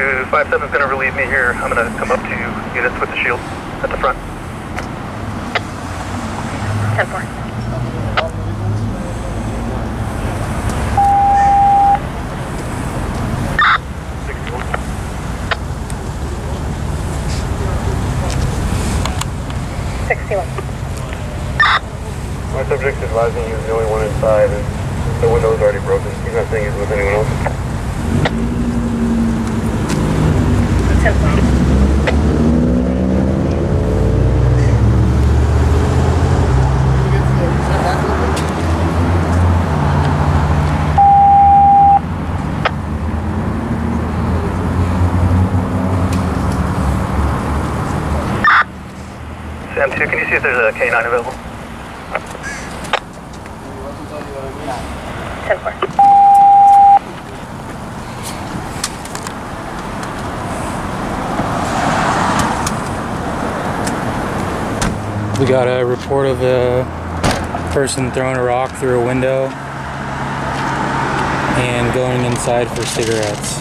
5-7 is going to relieve me here. I'm going to come up to units with the shield at the front. 10-4. Sixty-one. My subject's advising he's the only one inside and the window's already broken. He's not saying M2, can you see if there's a K9 available? 10-4. We got a report of a person throwing a rock through a window and going inside for cigarettes.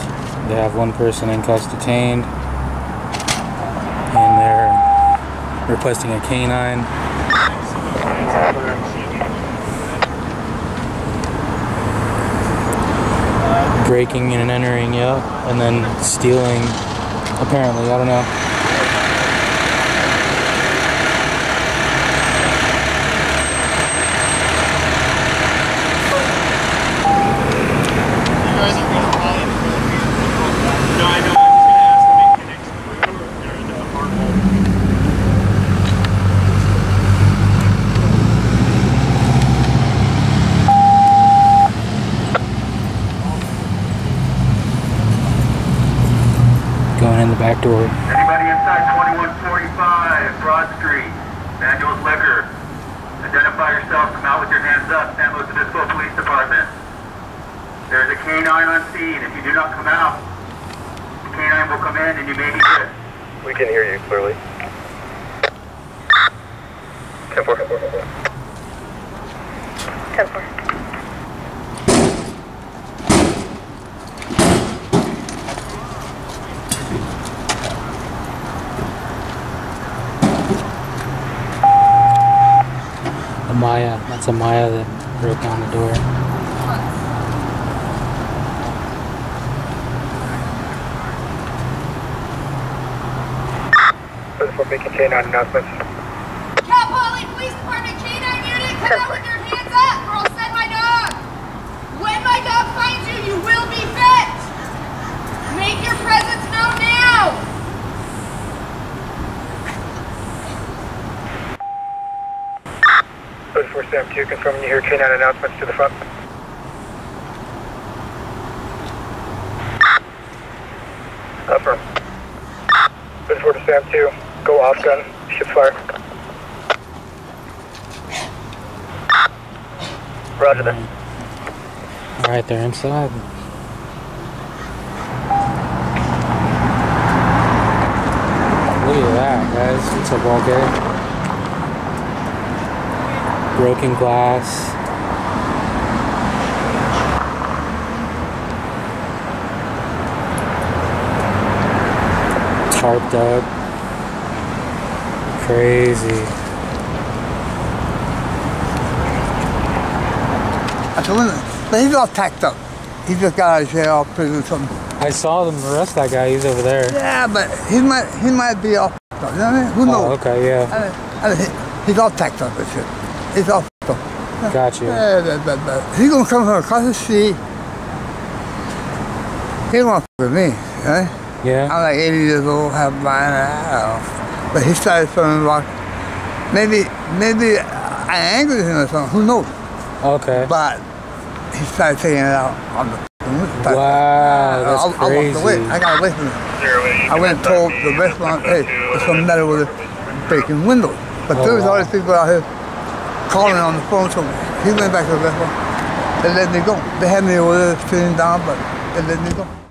They have one person in cuffs detained. Requesting a canine. Breaking and entering, yeah, and then stealing, apparently, I don't know. the back door. Anybody inside 2145 Broad Street, Manuel Liquor. Identify yourself, come out with your hands up, San Luis Obispo Police Department. There's a canine on scene. If you do not come out, the canine will come in and you may be hit. We can hear you clearly. 10-4. 10-4. Amaya, that's Amaya that broke down the door. For making K9 announcements. Cal Poly Police Department K9 unit, come out with Code 4 Sam 2, confirming you hear K9 announcements to the front. Affirm. Code 4 to Sam 2, go off gun, ship fire. Roger that. Alright, they're inside. Look at that, guys. It's a ball game. Broken glass. Tarped up. Crazy. I told him, but he's all tacked up. He just got out of jail, prison, or something. I saw them arrest that guy. He's over there. Yeah, but he might he might be all up. You know what I mean? Who Oh, knows? okay, yeah. I mean, I mean, he- he's all tacked up and shit. He's all f***ed up. Got you. Yeah, but, but, but he's gonna come from across the street. He don't want to with me, right? Yeah. I'm like 80 years old, have mine, I don't know. But he started throwing rock. Maybe, maybe eh, I angered him or something, who knows? Okay. But he started taking it out on the Wow, that's I, I walked away. crazy. I got away from him. I went and told the restaurant, hey, there's some matter with the breaking windows. But Oh, there was all these people out here calling on the phone, so he went back to the left one. They let me go. They had me over there feeling down, but they let me go.